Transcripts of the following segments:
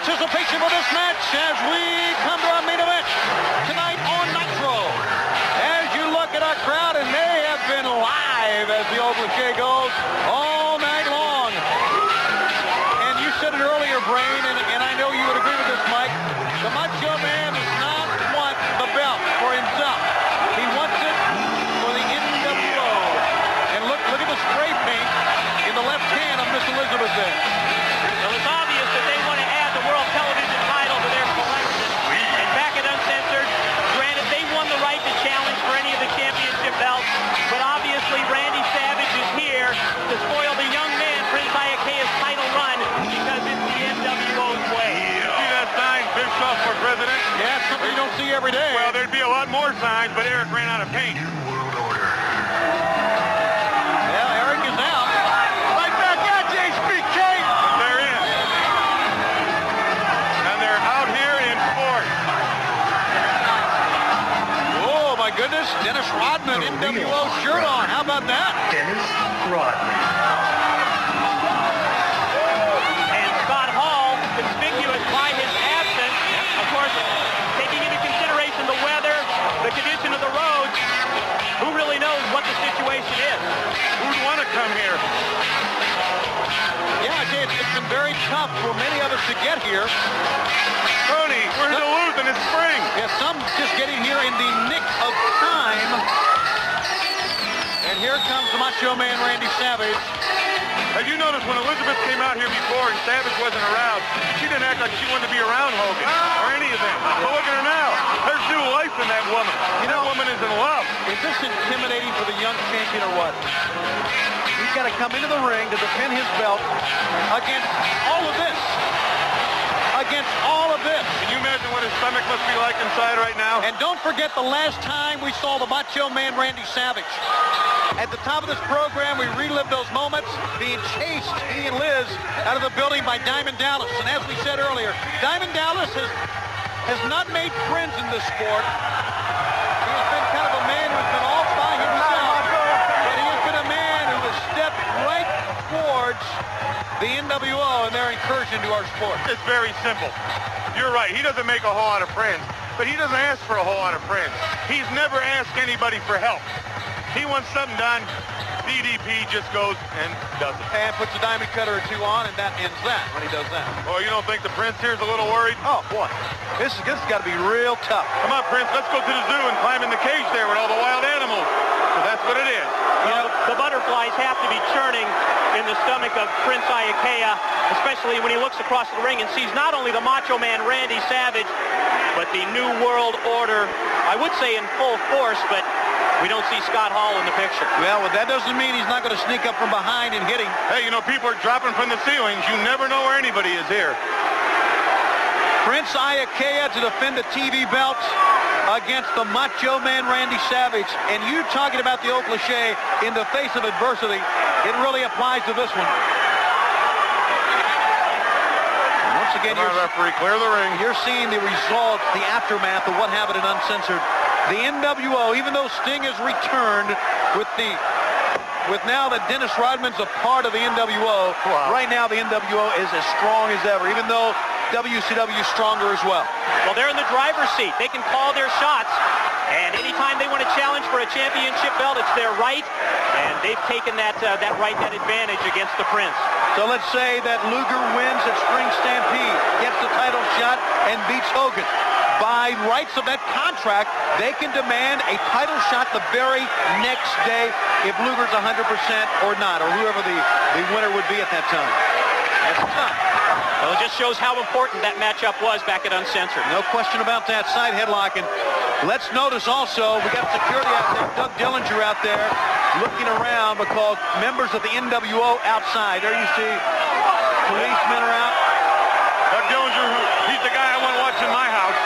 anticipation for this match as we come to our main event every day. Well, there'd be a lot more signs, but Eric ran out of paint. yeah, Eric is out. Right back at HBK! They're in. And they're out here in force. Oh, my goodness. Dennis Rodman, NWO shirt on. How about that? Dennis Rodman. Tough for many of us to get here. Tony, we're in Duluth and it's spring. Yeah, some just getting here in the nick of time. And here comes the Macho Man Randy Savage. Have you noticed when Elizabeth came out here before and Savage wasn't around, she didn't act like she wanted to be around Hogan or any of them. But look at her now. There's new life in that woman. You know, that woman is in love. Is this intimidating for the young champion or what? He's got to come into the ring to defend his belt against all of this. Against all of this. Can you imagine what his stomach must be like inside right now? And don't forget the last time we saw the Macho Man Randy Savage. At the top of this program, we relived those moments being chased, he and Liz, out of the building by Diamond Dallas. And as we said earlier, Diamond Dallas has, has not made friends in this sport. He has been kind of a man who's been off by himself. But he has been a man who has stepped right the NWO and their incursion into our sport. It's very simple. You're right. He doesn't make a whole lot of friends, but he doesn't ask for a whole lot of friends. He's never asked anybody for help. He wants something done. DDP just goes and does it. And puts a diamond cutter or two on, and that ends that when he does that. Oh, you don't think the Prince here's a little worried? Oh, boy. This, is, this has got to be real tough. Come on, Prince. Let's go to the zoo and climb in the cage there with all the wild animals. So that's what it is. You know, the butterflies have to be churning in the stomach of Prince Iaukea, especially when he looks across the ring and sees not only the Macho Man Randy Savage, but the New World Order, I would say in full force, but we don't see Scott Hall in the picture. Well, that doesn't mean he's not going to sneak up from behind and hit him. Hey, you know, people are dropping from the ceilings. You never know where anybody is here. Prince Iaukea to defend the TV belt against the Macho Man Randy Savage. And you talking about the old cliche, in the face of adversity, it really applies to this one. And once again, Come on, you're, referee, clear the ring. you're seeing the results, the aftermath of what happened in Uncensored. The NWO, even though Sting has returned with the with now that Dennis Rodman's a part of the NWO, Wow. right now the NWO is as strong as ever, even though WCW is stronger as well. Well, they're in the driver's seat. They can call their shots. And anytime they want to challenge for a championship belt, it's their right. And they've taken that, uh, that right, that advantage against the Prince. So let's say that Luger wins at Spring Stampede, gets the title shot, and beats Hogan. By rights of that contract, they can demand a title shot the very next day if Luger's 100% or not, or whoever the, the winner would be at that time. That's tough. Well, it just shows how important that matchup was back at Uncensored. No question about that side headlock. And let's notice also, we got security out there, Doug Dillinger out there looking around because members of the NWO outside. There you see policemen are out. Doug Dillinger, he's the guy I want to watch in my house.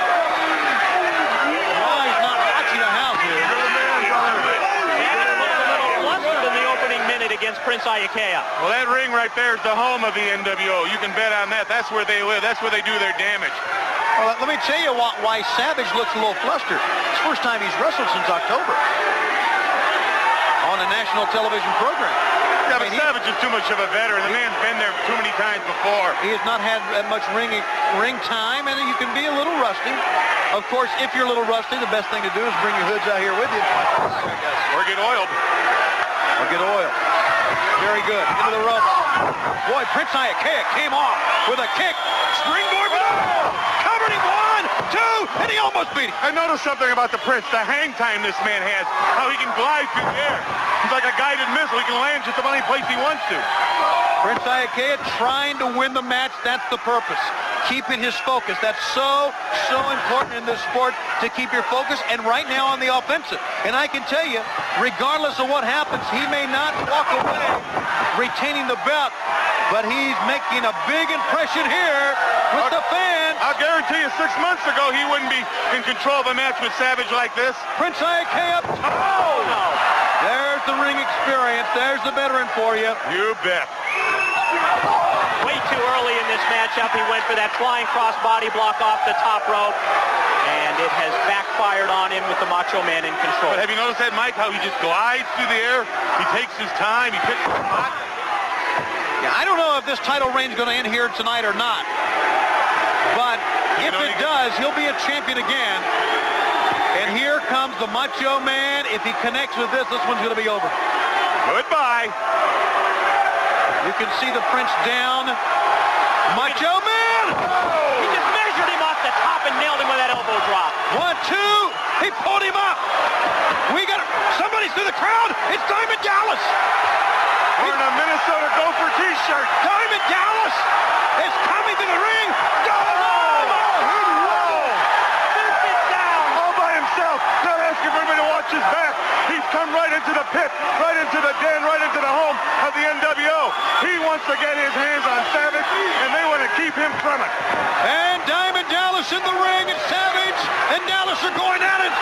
Well, he's not watching a house here. Flustered in the opening minute against Prince Iaukea. Well, that ring right there is the home of the NWO. You can bet on that. That's where they live. That's where they do their damage. Well, let me tell you why, why Savage looks a little flustered. It's the first time he's wrestled since October. on a national television program. Yeah, I mean, he- Savage is too much of a veteran. The man's been there too many times before. He has not had that much ring ring time, and you can be a little rusty. Of course, if you're a little rusty, the best thing to do is bring your hoods out here with you. Or get oiled. Or get oil. Very good. Into the rope. Boy, Prince Iaukea came off with a kick. Springboard, but oh! Covered him one, two, and he almost beat him. I noticed something about the Prince, the hang time this man has, how he can glide through the air. He's like a guided missile. He can land just about any place he wants to. Prince Iaukea trying to win the match. That's the purpose. Keeping his focus. That's so, so important in this sport to keep your focus. And right now on the offensive. And I can tell you, regardless of what happens, he may not walk away retaining the belt. But he's making a big impression here with the fans. I'll guarantee you six months ago he wouldn't be in control of a match with Savage like this. Prince Iaukea up top. Oh. There's the ring experience. There's the veteran for you. You bet. Way too early in this matchup. He went for that flying cross body block off the top rope. And it has backfired on him with the Macho Man in control. But have you noticed that, Mike, how he just glides through the air? He takes his time. He picks the spot. Yeah, I don't know if this title reign is going to end here tonight or not. But if it he- does, he'll be a champion again. And here comes the Macho Man. If he connects with this, this one's going to be over. Goodbye. You can see the Prince down. Macho Man! He just measured him off the top and nailed him with that elbow drop. One, two. He pulled him up. We got somebody's through the crowd. It's Diamond Dallas. Wearing a Minnesota Gopher t-shirt. Diamond Dallas is coming to the ring. Oh, This is down. all by himself, not asking for anybody to watch his back. He's come right into the pit, right into the den, right into the home of the NWO. He wants to get his hands on Savage, and they want to keep him from it. And Diamond Dallas in the ring, and Savage and Dallas are going at it.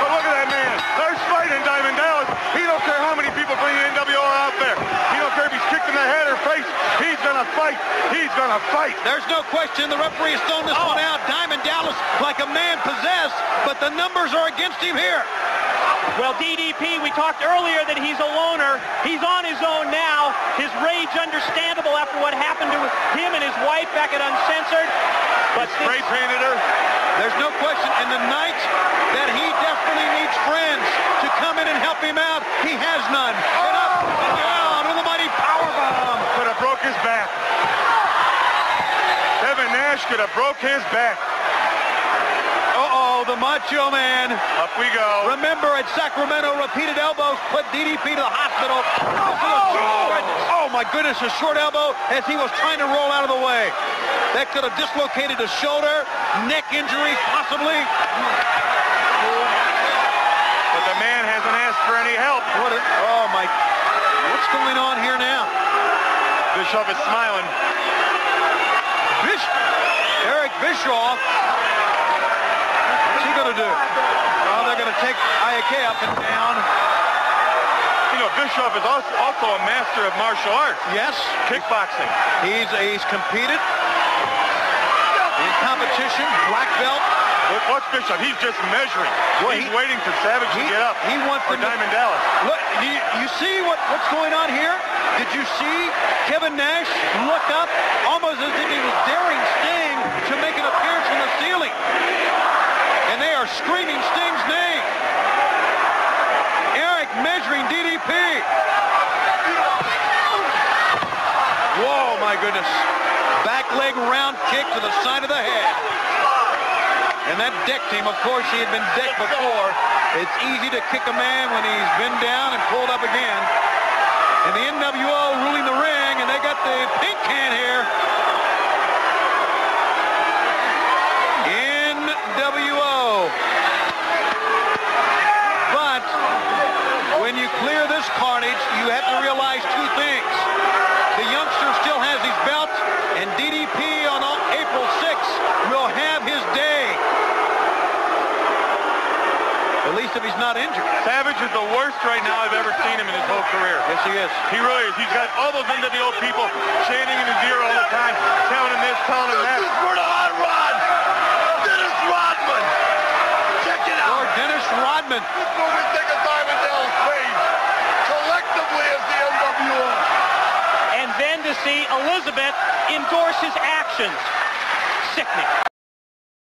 But look at that man. There's fight in Diamond Dallas. He don't care how many people bring the NWO out there. He don't care if he's kicked in the head or face. He's gonna fight. He's gonna fight. There's no question the referee has thrown this one out. Diamond Dallas like a man possessed, but the numbers are against him here. Well, DDP, we talked earlier that he's a loner. He's on his own now. His rage understandable after what happened to him and his wife back at Uncensored. But this- Spray painted her. There's no question. In the night that he definitely needs friends to come in and help him out, he has none. And up and down with a mighty power bomb. Could have broke his back. Kevin Nash could have broke his back. The Macho Man. Up we go. Remember at Sacramento, repeated elbows put DDP to the hospital. Is a oh my goodness, a short elbow as he was trying to roll out of the way. That could have dislocated his shoulder, neck injury possibly. But the man hasn't asked for any help. What a, oh my, what's going on here now? Bischoff is smiling. Bish, Eric Bischoff. What's he going to do? Oh, they're going to take Iake up and down. You know, Bischoff is also, also a master of martial arts. Yes, Kickboxing. he's he's competed in competition, black belt. Look, watch Bischoff. He's just measuring. Boy, He's he- waiting for Savage He, to get up. he wants Or to- Diamond Dallas. Look, do you, you see what, what's going on here? Did you see Kevin Nash look up almost as if he was daring Sting to make an appearance from the ceiling? Are screaming Sting's name. Eric measuring DDP. Whoa, my goodness. Back leg round kick to the side of the head. And that decked him. Of course, he had been decked before. It's easy to kick a man when he's been down and pulled up again. And the NWO ruling the ring, and they got the pink can here. NWO. But when you clear this carnage, you have to realize two things. The youngster still has his belt, and DDP on April 6th will have his day. At least if he's not injured. Savage is the worst right now I've ever seen him in his whole career. Yes, he is. He really is. He's got all those NWO people chanting in his ear all the time, telling him this, telling him that. for the hot rod. Dennis Rodman. Check it Or out. Dennis Rodman. This is what we think of Diamond Dallas Page. See Elizabeth endorse his actions. Sickening.